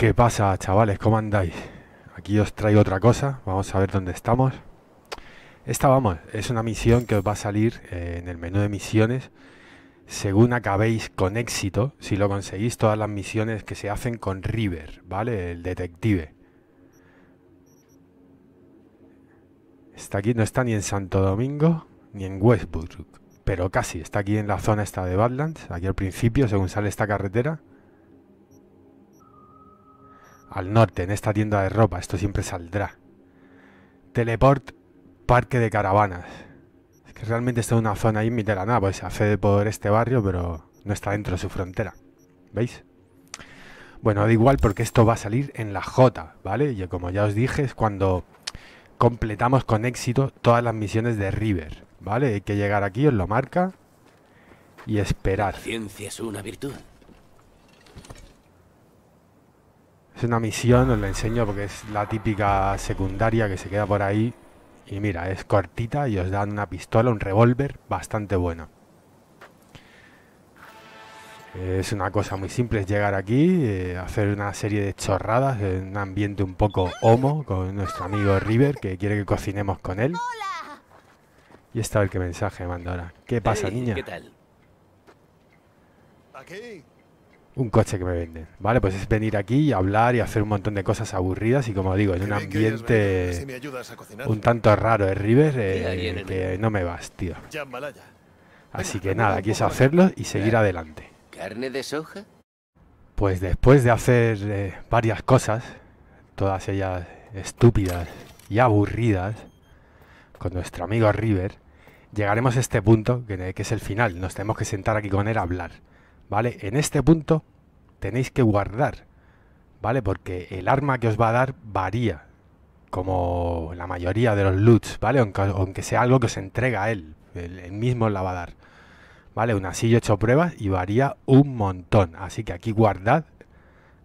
¿Qué pasa, chavales? ¿Cómo andáis? Aquí os traigo otra cosa. Vamos a ver dónde estamos. Esta, vamos, es una misión que os va a salir eh, en el menú de misiones según acabéis con éxito, si lo conseguís, todas las misiones que se hacen con River, ¿vale? El detective. Está aquí, no está ni en Santo Domingo ni en Westbrook, pero casi, está aquí en la zona esta de Badlands, aquí al principio, según sale esta carretera. Al norte, en esta tienda de ropa, esto siempre saldrá. Teleport, parque de caravanas. Es que realmente está en una zona ahí mitad de la nada, pues se accede por este barrio, pero no está dentro de su frontera. ¿Veis? Bueno, da igual porque esto va a salir en la J, ¿vale? Y como ya os dije, es cuando completamos con éxito todas las misiones de River, ¿vale? Hay que llegar aquí, os lo marca y esperar. ciencia es una virtud. Es una misión, os la enseño porque es la típica secundaria que se queda por ahí. Y mira, es cortita y os dan una pistola, un revólver bastante bueno. Es una cosa muy simple, es llegar aquí, eh, hacer una serie de chorradas en un ambiente un poco homo con nuestro amigo River que quiere que cocinemos con él. Y está el que mensaje me manda ahora. ¿Qué pasa, Hey, niña? ¿Qué tal? Aquí. Un coche que me venden. Vale, pues es venir aquí y hablar y hacer un montón de cosas aburridas y como digo, en un ambiente un tanto raro de River ¿Qué hay en eh, el que no me vas, tío. Así que nada, la hacerlo y seguir adelante. ¿Carne de soja? Pues después de hacer eh, varias cosas, todas ellas estúpidas y aburridas, con nuestro amigo River, llegaremos a este punto, que, que es el final. Nos tenemos que sentar aquí con él a hablar. ¿Vale? En este punto tenéis que guardar, ¿vale? Porque el arma que os va a dar varía, como la mayoría de los loots, ¿vale? Aunque, sea algo que os entrega él, él, mismo os la va a dar. ¿Vale? Aún así yo he hecho pruebas y varía un montón. Así que aquí guardad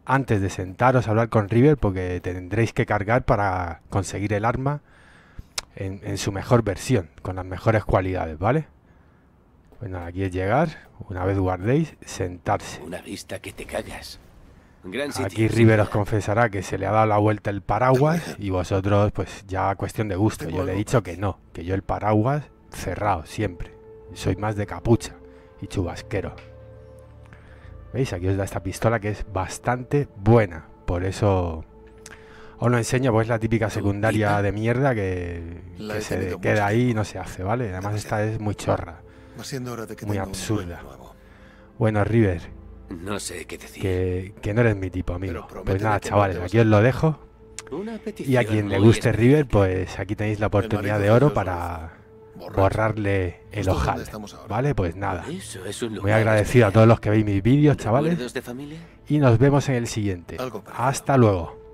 antes de sentaros a hablar con River porque tendréis que cargar para conseguir el arma en, en su mejor versión, con las mejores cualidades, ¿vale? Nada, aquí es llegar, una vez guardéis, sentarse. Una vista que te cagas. Gran. Aquí River os confesará que se le ha dado la vuelta el paraguas y vosotros pues ya cuestión de gusto. Yo le he dicho que no, que yo el paraguas cerrado siempre. Soy más de capucha y chubasquero. ¿Veis? Aquí os da esta pistola que es bastante buena. Por eso os lo enseño, pues es la típica secundaria de mierda que, se queda ahí y no se hace, ¿vale? Además esta es muy chorra. Va siendo hora de que Muy absurda. nuevo. Bueno, River, No sé qué decir. que, que no eres mi tipo, amigo. Pues nada, chavales, aquí os lo dejo. Y a quien le guste River, pues aquí tenéis la oportunidad de oro para borrarle el ojal. ¿Vale? Pues nada. Eso es un Muy agradecido a todos los que veis mis vídeos, chavales. Y nos vemos en el siguiente. Hasta luego.